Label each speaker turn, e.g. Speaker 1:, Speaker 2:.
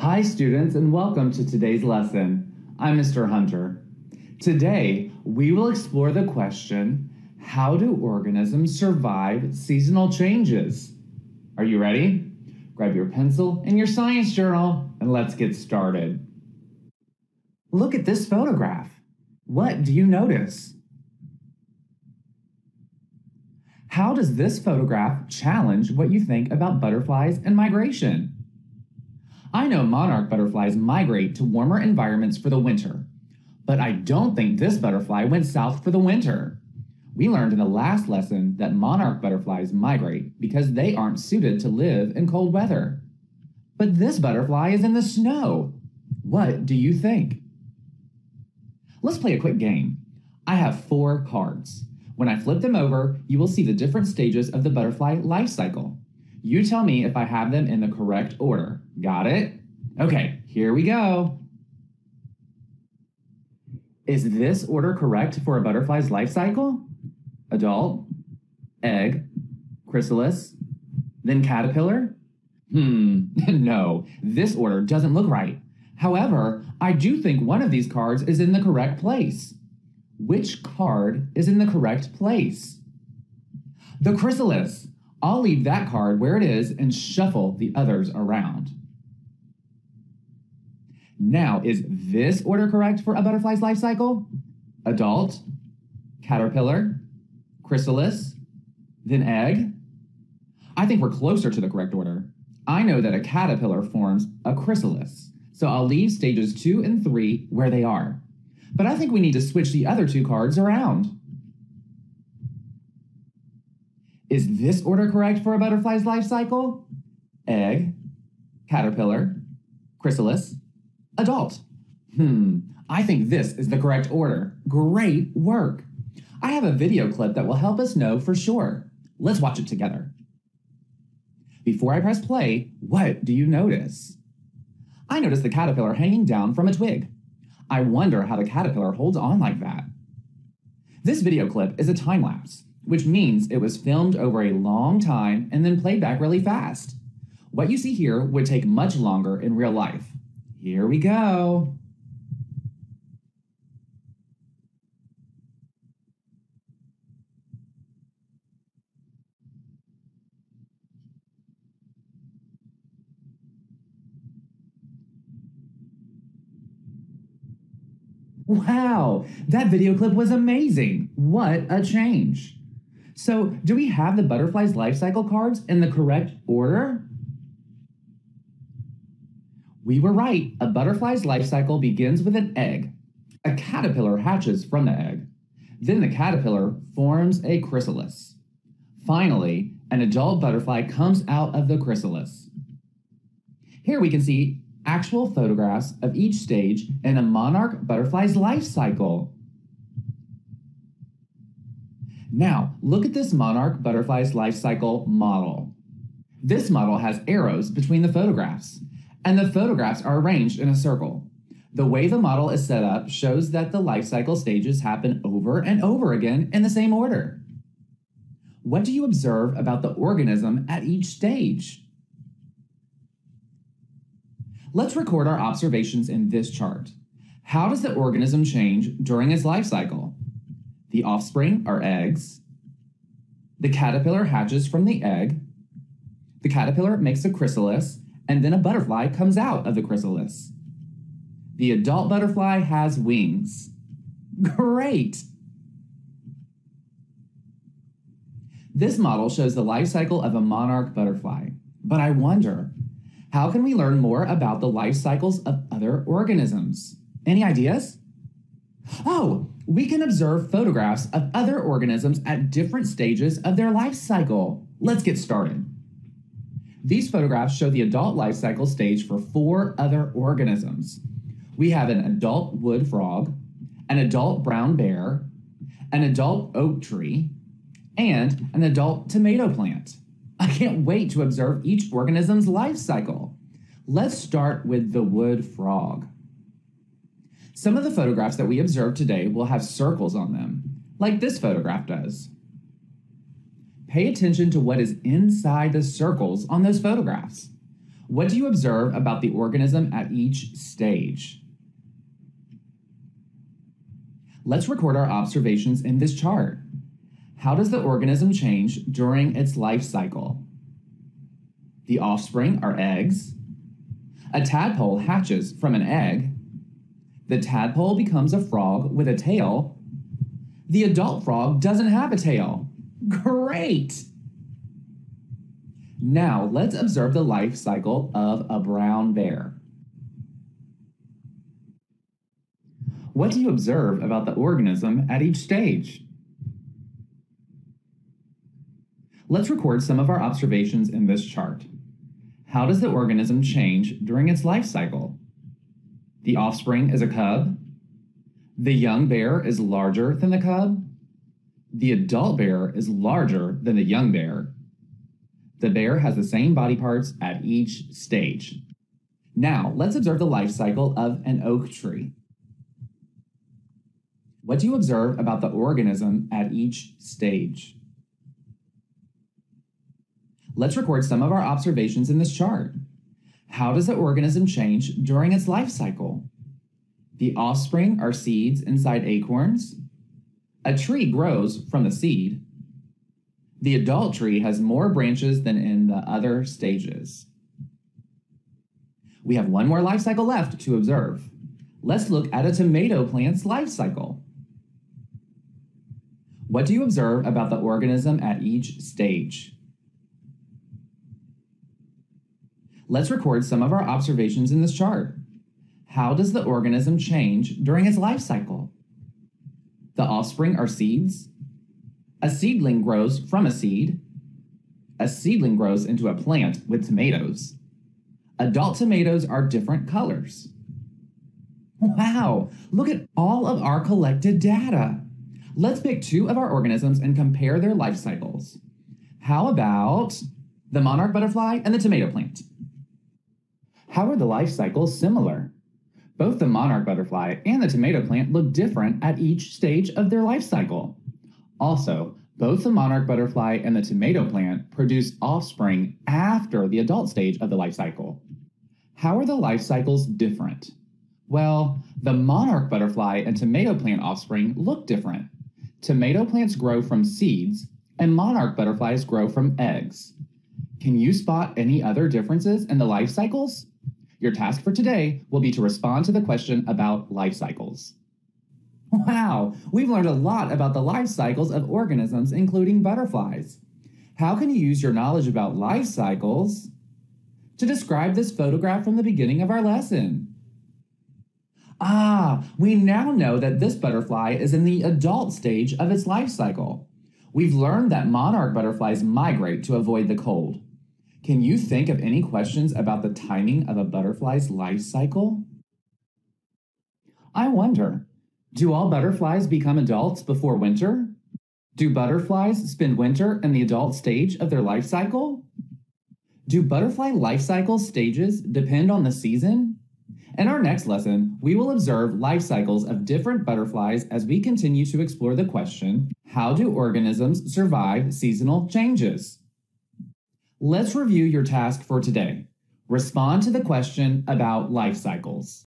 Speaker 1: Hi, students, and welcome to today's lesson. I'm Mr. Hunter. Today, we will explore the question How do organisms survive seasonal changes? Are you ready? Grab your pencil and your science journal, and let's get started. Look at this photograph. What do you notice? How does this photograph challenge what you think about butterflies and migration? I know monarch butterflies migrate to warmer environments for the winter, but I don't think this butterfly went south for the winter. We learned in the last lesson that monarch butterflies migrate because they aren't suited to live in cold weather. But this butterfly is in the snow. What do you think? Let's play a quick game. I have four cards. When I flip them over, you will see the different stages of the butterfly life cycle. You tell me if I have them in the correct order. Got it? Okay, here we go. Is this order correct for a butterfly's life cycle? Adult, egg, chrysalis, then caterpillar? Hmm, no, this order doesn't look right. However, I do think one of these cards is in the correct place. Which card is in the correct place? The chrysalis. I'll leave that card where it is and shuffle the others around. Now, is this order correct for a butterfly's life cycle? Adult, caterpillar, chrysalis, then egg? I think we're closer to the correct order. I know that a caterpillar forms a chrysalis, so I'll leave stages two and three where they are. But I think we need to switch the other two cards around. Is this order correct for a butterfly's life cycle? Egg, caterpillar, chrysalis, adult. Hmm, I think this is the correct order. Great work. I have a video clip that will help us know for sure. Let's watch it together. Before I press play, what do you notice? I notice the caterpillar hanging down from a twig. I wonder how the caterpillar holds on like that. This video clip is a time lapse, which means it was filmed over a long time and then played back really fast. What you see here would take much longer in real life. Here we go. Wow, that video clip was amazing. What a change. So, do we have the butterfly's life cycle cards in the correct order? We were right. A butterfly's life cycle begins with an egg. A caterpillar hatches from the egg. Then the caterpillar forms a chrysalis. Finally, an adult butterfly comes out of the chrysalis. Here we can see actual photographs of each stage in a monarch butterfly's life cycle. Now, look at this monarch butterfly's life cycle model. This model has arrows between the photographs, and the photographs are arranged in a circle. The way the model is set up shows that the life cycle stages happen over and over again in the same order. What do you observe about the organism at each stage? Let's record our observations in this chart. How does the organism change during its life cycle? The offspring are eggs. The caterpillar hatches from the egg. The caterpillar makes a chrysalis, and then a butterfly comes out of the chrysalis. The adult butterfly has wings. Great! This model shows the life cycle of a monarch butterfly, but I wonder, how can we learn more about the life cycles of other organisms? Any ideas? Oh, we can observe photographs of other organisms at different stages of their life cycle. Let's get started. These photographs show the adult life cycle stage for four other organisms. We have an adult wood frog, an adult brown bear, an adult oak tree, and an adult tomato plant. I can't wait to observe each organism's life cycle. Let's start with the wood frog. Some of the photographs that we observe today will have circles on them, like this photograph does. Pay attention to what is inside the circles on those photographs. What do you observe about the organism at each stage? Let's record our observations in this chart. How does the organism change during its life cycle? The offspring are eggs. A tadpole hatches from an egg. The tadpole becomes a frog with a tail. The adult frog doesn't have a tail. Great! Now, let's observe the life cycle of a brown bear. What do you observe about the organism at each stage? Let's record some of our observations in this chart. How does the organism change during its life cycle? The offspring is a cub. The young bear is larger than the cub. The adult bear is larger than the young bear. The bear has the same body parts at each stage. Now, let's observe the life cycle of an oak tree. What do you observe about the organism at each stage? Let's record some of our observations in this chart. How does the organism change during its life cycle? The offspring are seeds inside acorns. A tree grows from the seed. The adult tree has more branches than in the other stages. We have one more life cycle left to observe. Let's look at a tomato plant's life cycle. What do you observe about the organism at each stage? Let's record some of our observations in this chart. How does the organism change during its life cycle? The offspring are seeds, a seedling grows from a seed. A seedling grows into a plant with tomatoes. Adult tomatoes are different colors. Wow, look at all of our collected data. Let's pick two of our organisms and compare their life cycles. How about the monarch butterfly and the tomato plant? How are the life cycles similar? Both the monarch butterfly and the tomato plant look different at each stage of their life cycle. Also, both the monarch butterfly and the tomato plant produce offspring after the adult stage of the life cycle. How are the life cycles different? Well, the monarch butterfly and tomato plant offspring look different. Tomato plants grow from seeds, and monarch butterflies grow from eggs. Can you spot any other differences in the life cycles? Your task for today will be to respond to the question about life cycles. Wow, we've learned a lot about the life cycles of organisms, including butterflies. How can you use your knowledge about life cycles to describe this photograph from the beginning of our lesson? Ah, we now know that this butterfly is in the adult stage of its life cycle. We've learned that monarch butterflies migrate to avoid the cold. Can you think of any questions about the timing of a butterfly's life cycle? I wonder, do all butterflies become adults before winter? Do butterflies spend winter in the adult stage of their life cycle? Do butterfly life cycle stages depend on the season? In our next lesson, we will observe life cycles of different butterflies as we continue to explore the question, how do organisms survive seasonal changes? Let's review your task for today. Respond to the question about life cycles.